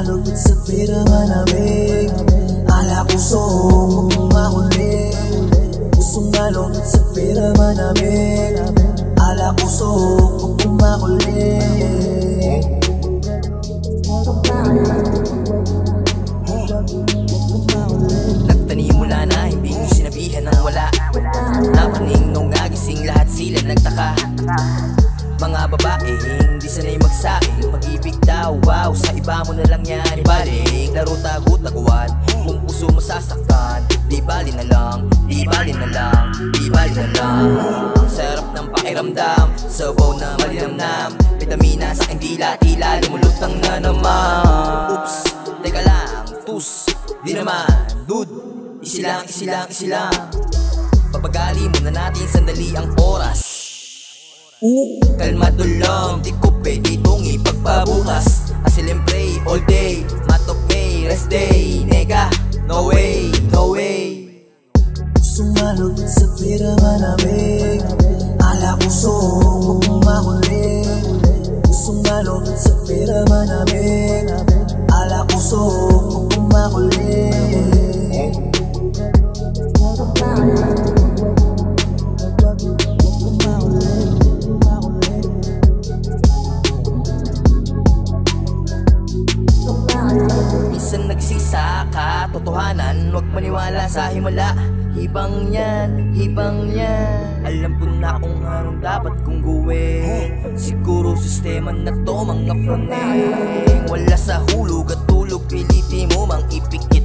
malupit sa pera malamig Ala puso kung makulit Pusong malupit sa pera malamig Ala puso kung makulit Nagtanim mula na, hindi ko sinabihan ng wala. Napaning nung nagising lahat sila nagtaka Mga babae, hindi sanay magsaing. Pag-ibig daw, wow, sa iba mo na lang yan Ibalik, laro tago taguan Kung puso mo sasaktan, di bali na lang Di bali na lang, di bali na lang. Sarap ng pakiramdam, sabaw na malinamnam. Vitamina sa aking dila, tila lumulutang na naman Oops, teka lang, tus Di naman, dude. Isi lang, isi lang, isi lang. Papagali muna natin sandali ang oras Kalmado lang, di ko pwede itong ipagpabukas Asilin pray all day, matop may rest day. Nega, no way, no way. Malupit sa pera malamig Ala puso kung makulit Pusong malupit sa pera malamig Ala puso kung makulit Minsan nagsisaka, totohanan Huwag maniwala sa himala. Hibang yan, hibang yan. Alam ko na kung anong dapat kong gawin. Siguro sistema na to mga praning Wala sa hulog at tulog Piliti mo mang ipikit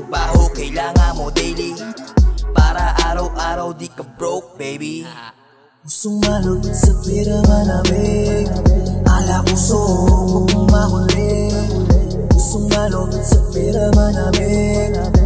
trabaho kailangan mo daily. Para araw-araw di ka broke baby. Gustong malo sa pera malamig Ala puso huwag mong mahuli. Gustong malo sa pera malamig